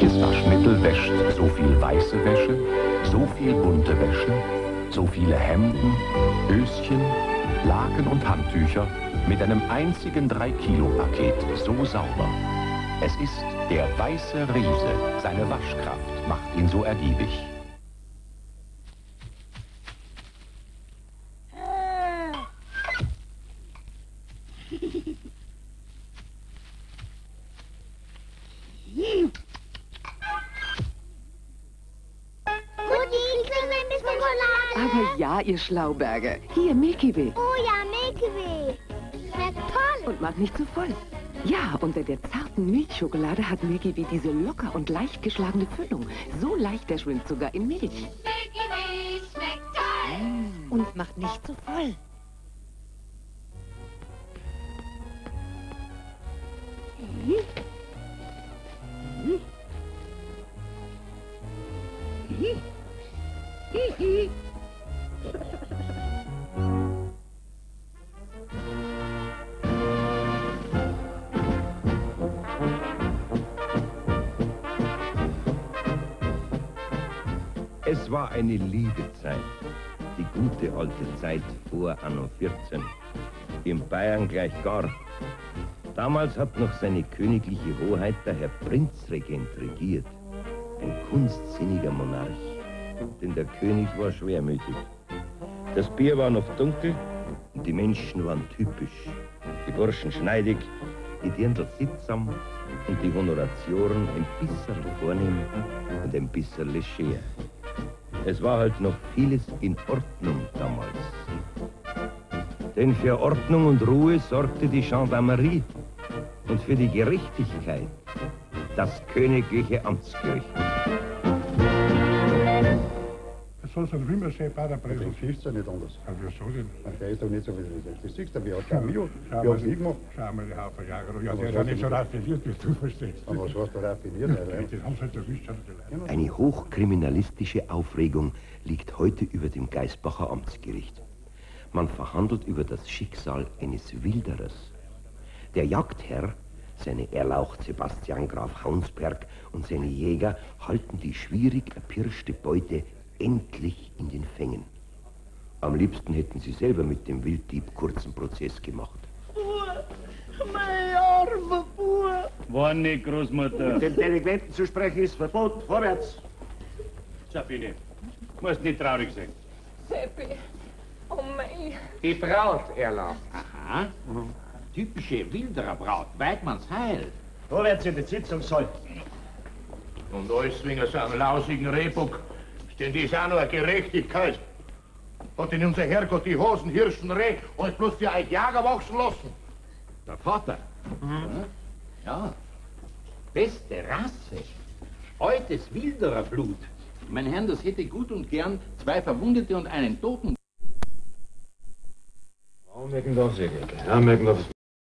Welches Waschmittel wäscht? So viel weiße Wäsche, so viel bunte Wäsche, so viele Hemden, Höschen, Laken und Handtücher? Mit einem einzigen 3-Kilo-Paket so sauber? Es ist der weiße Riese. Seine Waschkraft macht ihn so ergiebig. Aber ja, ihr Schlauberger. Hier, Milky Way. Oh ja, Milky Way. Schmeckt toll. Und mach nicht zu voll. Ja, unter der zarten Milchschokolade hat Milky Way diese locker und leicht geschlagene Füllung. So leicht, der schwimmt sogar in Milch. Milky Way schmeckt toll. Und macht nicht so voll. Es war eine liebe Zeit, die gute alte Zeit vor Anno 14. In Bayern gleich gar. Damals hat noch seine königliche Hoheit der Herr Prinzregent regiert. Ein kunstsinniger Monarch. Denn der König war schwermütig. Das Bier war noch dunkel und die Menschen waren typisch. Die Burschen schneidig, die Dirndl sittsam und die Honoratioren ein bisschen vornehm und ein bisschen leger. Es war halt noch vieles in Ordnung damals. Denn für Ordnung und Ruhe sorgte die Gendarmerie und für die Gerechtigkeit das königliche Amtsgericht. Soll so ein Rümmer sein, bei der Du Präsident. siehst ja nicht anders. Ja, wieso denn? Der ist doch nicht so wie du das. Das siehst du, wie Mio, Schau wie nie gemacht. schau mal, die Haufen Jahre. Ja, Aber der ist was ja nicht so denn? raffiniert, wie du verstehst. Aber was hast du raffiniert, Alter? Das haben sie halt erwischt, haben die Leute. Eine hochkriminalistische Aufregung liegt heute über dem Geisbacher Amtsgericht. Man verhandelt über das Schicksal eines Wilderers. Der Jagdherr, seine Erlaucht Sebastian Graf Haunsberg und seine Jäger halten die schwierig erpirschte Beute endlich in den Fängen. Am liebsten hätten sie selber mit dem Wilddieb kurzen Prozess gemacht. Mein armer Bub. War nicht, Großmutter. Dem Delinquenten zu sprechen ist Verbot. Vorwärts. Sabine, musst nicht traurig sein. Seppi. Oh mein. Die Braut erlaubt. Aha. Typische Wildererbraut, Weidmanns Heil. Vorwärts in den Sitzungssaal. Und alles wegen so einem lausigen Rehbock. Ist denn das auch noch eine Gerechtigkeit? Hat denn unser Herrgott die Hosen, Hirschen, Reh und bloß für ein Jager wachsen lassen? Der Vater. Ja. Beste Rasse. Altes Wildererblut. Mein Herr, das hätte gut und gern zwei Verwundete und einen Toten. Warum merken das, Ja, merken das.